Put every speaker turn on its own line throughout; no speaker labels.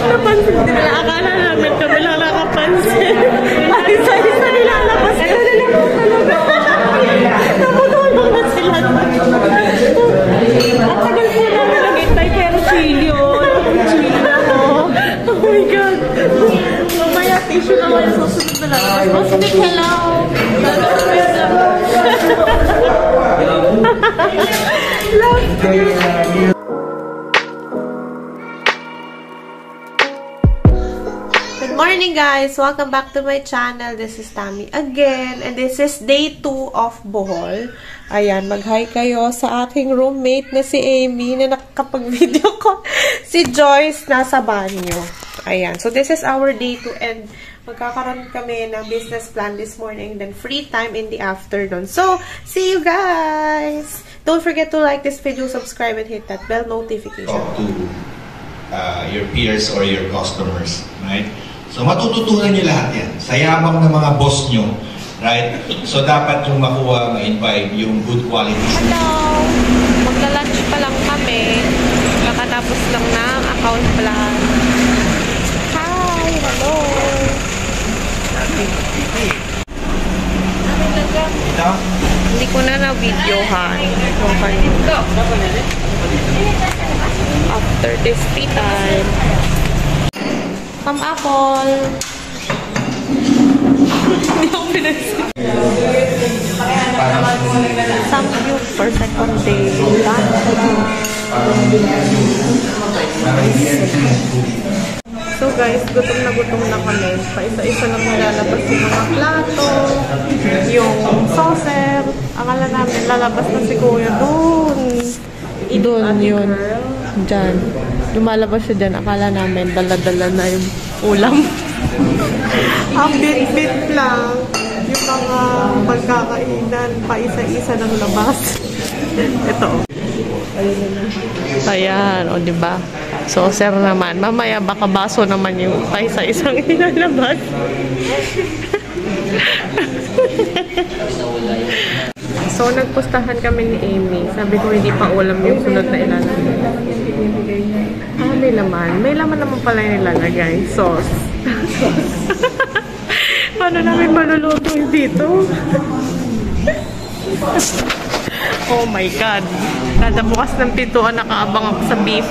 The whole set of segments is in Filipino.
Napansin, hindi nila akala namin kami lang nakapansin. Ay, isa-isa nilalabas ka. Naputuhan bang na sila? At tagal po namin nag-intay,
pero chill yun. Oh. Chill na
ako. Oh my God. Mamaya, tissue na kayo susunod na lang. Oh, sneak, hello. Love you. Morning guys! Welcome back to my channel. This is Tammy again. And this is day 2 of Bohol. Ayan, mag-hi kayo sa aking roommate na si Amy na nakakapag-video ko. Si Joyce nasa banyo. Ayan. So this is our day 2 and magkakaroon kami ng business plan this morning then free time in the afternoon. So, see you guys! Don't forget to like this video, subscribe, and hit that bell notification.
talk to uh, your peers or your customers, right? So matututunan nyo lahat yan. Sa yabang ng mga boss nyo, right? So dapat yung makuha, ma-invite yung good qualities.
Hello! Magla-lunch pa lang kami. Kakatapos lang ng account plan. Hi! Hello!
Ito?
Hindi ko na na-videohan. After this tea time. Come apple! Hindi ako for second day. So guys, gutom na gutom na kami. Paisa-isa lang nilalabas yung mga plato, yung saucer. Akala namin lalabas na si Kuya doon. Doon yun. Diyan. Lumalabas siya dyan. Akala namin dala-dala na yung ulam. Ang bit-bit lang. Yung mga pagkakainan, paisa-isa ng labas. Ito. Ayan, o di ba? So, sir naman, mamaya baka baso naman yung paisa-isang ilalabas. So, nagpustahan kami ni Amy. Sabi ko, hindi pa ulam yung sunod na ilalagay. Ah, may laman. May laman naman pala yung ilalagay. Sauce. Paano namin maluluto yung dito? oh my God. Kada bukas ng pintuan, nakaabang ako sa beef.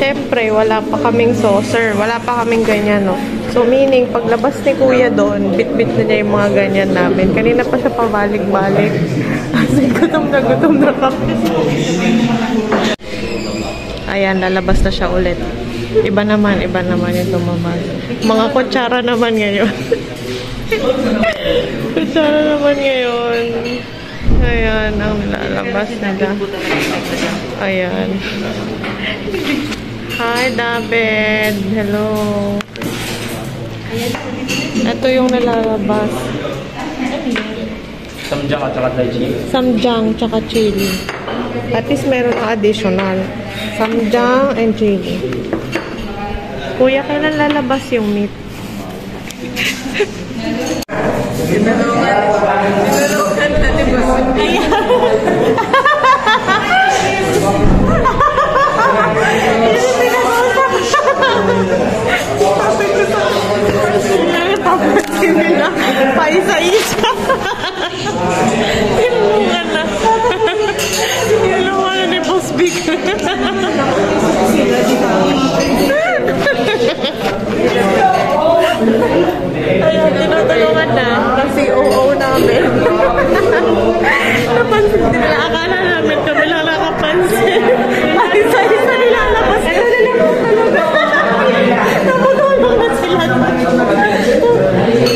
Siyempre, wala pa kaming saucer. Wala pa kaming ganyan, no? So, meaning, paglabas ni Kuya doon, bit-bit na niya yung mga ganyan namin. Kanina pa siya pabalik-balik. Kasi gutom na gutom na kami. Ayan, lalabas na siya ulit. Iba naman, iba naman yung tumabas. Mga kutsara naman ngayon. kutsara naman ngayon. Ayan, ang lalabas nila. Ayan. Hi, David. Hello. Ito yung nalalabas.
Samjang at saka dry chili.
Samjang tsaka chili. At least meron na additional. Samjang and chili. Kuya, kailan lalabas yung meat? Paisa-isa. Tinulungan na. Tinulungan na ni Boss Big. Ayun, tinutulungan na. Kasi oo namin. Napansin din nila. Akala namin kami lang nakapansin. Paisa-isa nilalabas. Naputulong na sila.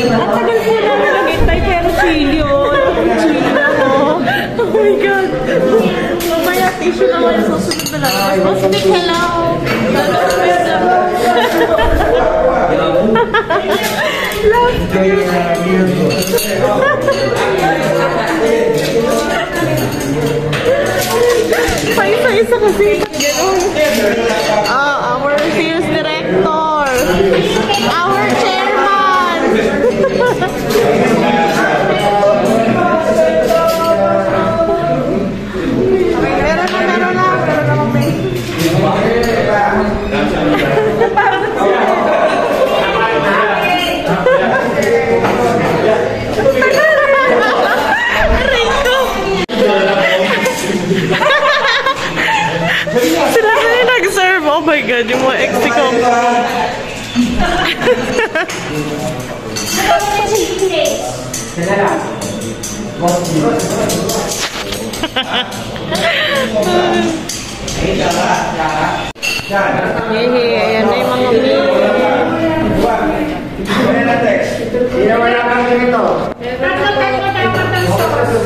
Ang tagal po namin naghintay pero chili yun. Chili na ko. Oh my God. Mamaya tissue na kayo susunod na lang. Oh, Snake, hello. Love you. Paisa-isa kasi. Ganun. Ah, our sales director. Our Hehehe, ini mangumi. Terima kasih.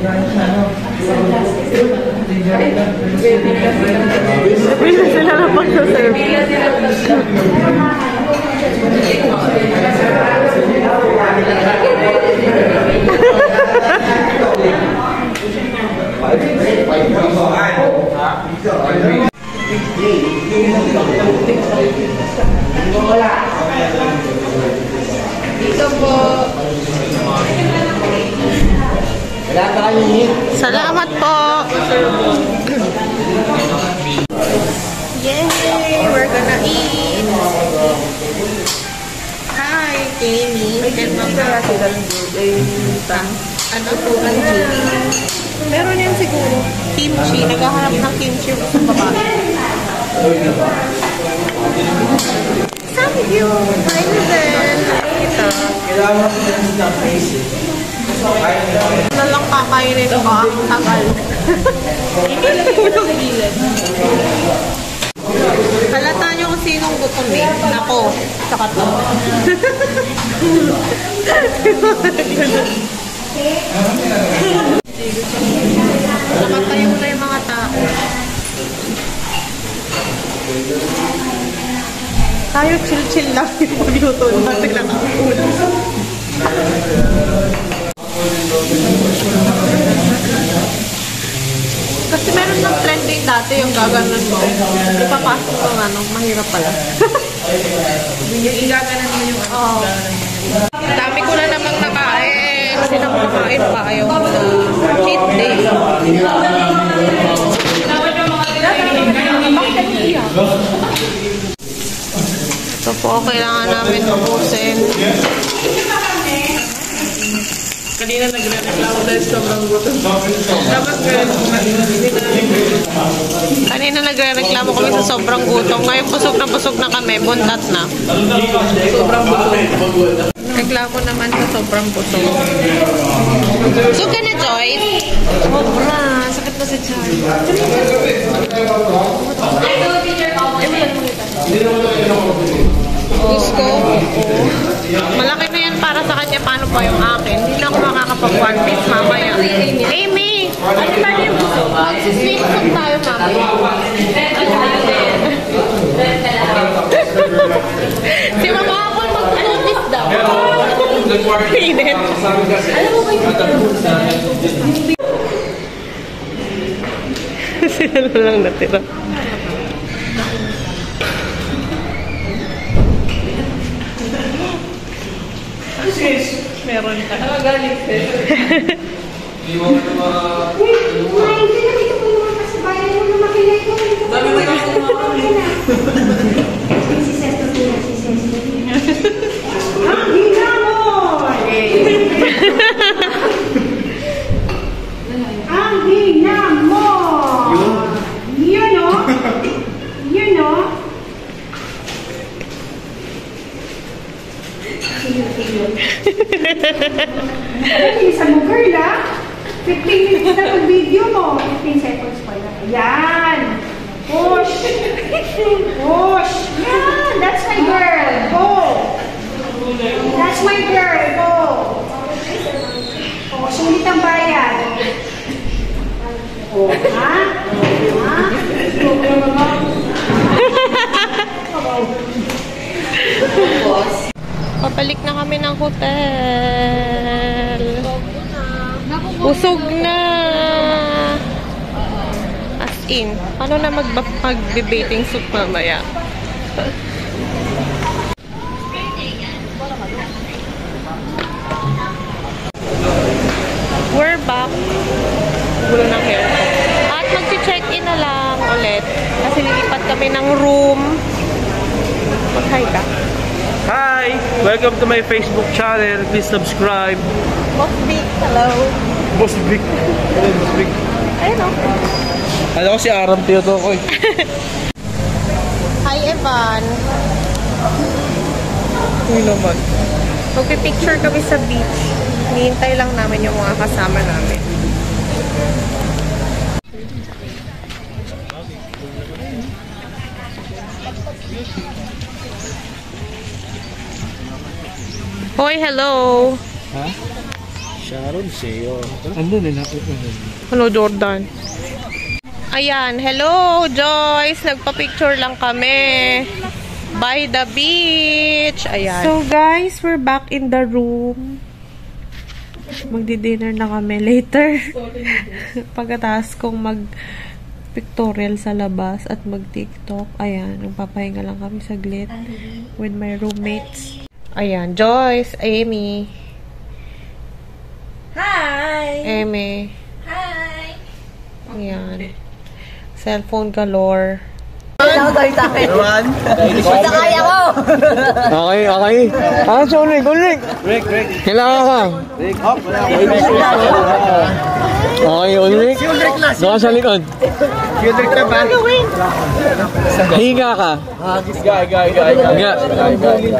na yung mga meal. Painitin na natin kaya. Malabas na.
Ang unang makakita ng chili oil. Ah, may Gcash kayo. 200.
Bila sila na pag-serve. Salamat po. Yay! We're gonna eat. Hi, Jamie. And mga ano po, ano Meron yan siguro. Kimchi. Naghahanap ng kimchi sa babae. Thank you. Hi, Lizelle. Ito. Ano lang kakainin ko? Ang tagal. Halata nyo kung sinong gutom eh. Ako. Saka to. Nakatayo na yung mga tao. Tayo chill-chill lang yung pagluto natin ng ulam. Kasi meron ng trending dati yung gaganon mo. Ipapasok mo ano, mahirap pala.
Yung igaganan mo yung
Oo. Ang dami ko na namang nakain. Kasi nakakain pa ayaw na cheat day. Ito po, kailangan namin ubusin.
Kanina nagre-reklamo dahil sobrang gutom. Dapat.
Kanina nagre-reklamo kami sa sobrang gutom. Ngayon busog na busog na kami. Buntat na.
Sobrang gutom.
Reklamo naman sa sobrang busog. So ka na, Joyce? Sobra. Sakit na si Char. Gusto. Malaki na yan para sa kanya. Paano pa yung akin? Hindi na ako makakapag one piece mamaya. Amy! Ano tayo yung? Magsisweet soup tayo mamaya. si Mama Apple mag-notice daw. Pinit. Alam mo ba yung Sila na lang natira.
Sis, meron ka. Nakagaling sis. Dami mo yung
Ang hinam mo! Yun o. Yun o. Bilisan mo, girl, ha? 15 minutes na ang video mo. 15 seconds pa lang. Yan. Push. Push. Yan. That's my girl. Go. That's my girl. Go. O, sulit ang bayan. O, ha? Ha?
Pabalik na kami ng hotel. Busog na. As in, paano na mag mag-debating soup mamaya? We're back. Gulo ng hair ko. At mag-check-in na lang ulit. Kasi lilipat kami ng room. Mag-hi ka.
Hi! Welcome to my Facebook channel. Please subscribe.
Boss Big, hello.
Boss Vic. Ano Boss Vic?
Ayun o.
Alam ko si Aram Tiyotokoy.
Hi, Evan.
Uy naman.
Magpipicture kami sa beach. Hinihintay lang namin yung mga kasama namin. Hoy, hello.
Sharon Seo. Andun eh, napit na
Hello, Jordan. Ayan, hello, Joyce. Nagpa-picture lang kami. By the beach. Ayan. So, guys, we're back in the room. Magdi-dinner na kami later. Pagkatapos kong mag pictorial sa labas at mag-tiktok. Ayan, nagpapahinga lang kami saglit with my roommates. Ayan, Joyce, Amy.
Hi!
Amy.
Hi!
Ayan. Cellphone galore.
Everyone.
Basta kaya ko!
Okay, okay. Ah, so ulit, ulit.
Rick, Rick.
Kailangan ka.
Rick. Wala.
Okay, ulit. Doon ka sa likod.
Yung Rick na ba?
Higa ka.
Higa, higa, higa, higa.
Higa.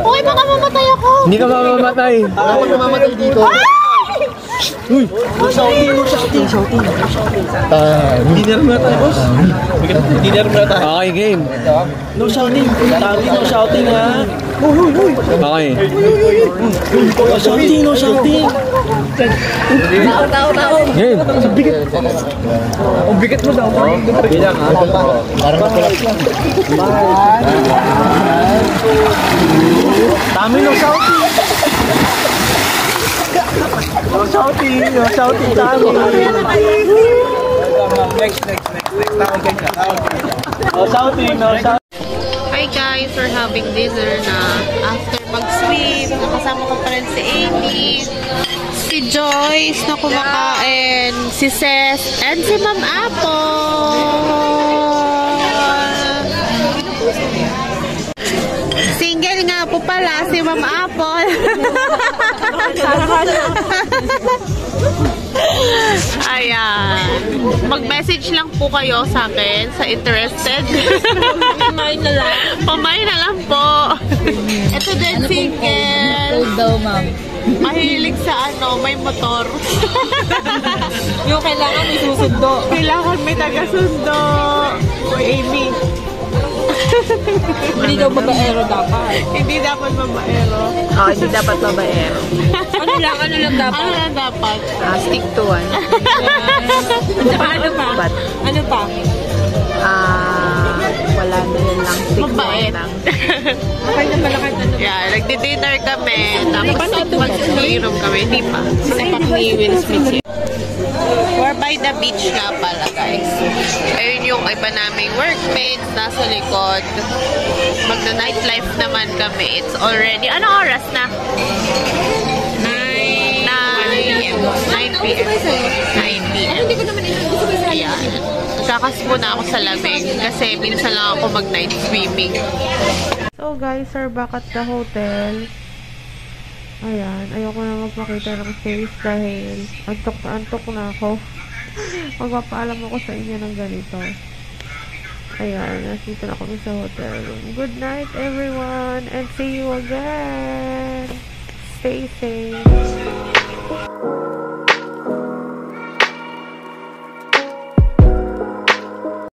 Okay, baka mamatay ako.
Hindi ka mamamatay.
Ako namamatay dito. Uy! Shouting, shouting, shouting. Dinner muna tayo, boss. Dinner muna tayo.
Okay, game.
No shouting. Tami, no shouting, ha?
Okay.
No shouting, no shouting.
Tao, tao, tao!
Game.
Ang bigat mo daw. Bilang, ha? Parang nakulap lang. Tami, no shouting. No shouting, no shouting, Tami. Next, next, next, next. Tawag kayo na, tawag shouting, shouting.
Hi guys, we're having dinner na. After mag-swim, nakasama ko pa rin si Amy, si Joyce na kumakain, si Ces, and si Ma'am Apple. Po pala si Ma'am Apple. Ayan. Mag-message lang po kayo sa akin sa interested. Pamain na lang. Pamain na lang po. Ito din single.
Hold daw, ma'am.
Mahilig sa ano, may motor.
Yung kailangan may susundo.
Kailangan may taga-sundo. Amy.
Hindi daw babaero dapat.
Hindi dapat babaero.
Oo, hindi dapat babaero. ano lang, ano lang dapat?
Ano na dapat?
Ah, stick to one. ano pa? But, ano pa? Ah, wala na yun lang. Stick
Mabait.
lang.
Okay na pala kahit ano. Yeah, nagdi-dinner kami. Tapos mag-inom kami. Hindi pa. Sinapak ni Will Smith. We're by the beach nga pala, guys. Yung iba naming workmates nasa likod. Magna-nightlife naman kami. It's already, ano oras na? 9 9 9 p.m. 9 p.m.
Hindi ko naman gusto ko sa
Ayan. Kakas muna ako sa lamig kasi minsan lang ako mag-night swimming. So guys, we're back at the hotel. Ayan, ayoko na magpakita ng face dahil antok na antok na ako. Magpapaalam ako sa inyo ng ganito. Ayan, nasito na kami sa hotel room. Good night everyone and see you again. Stay safe.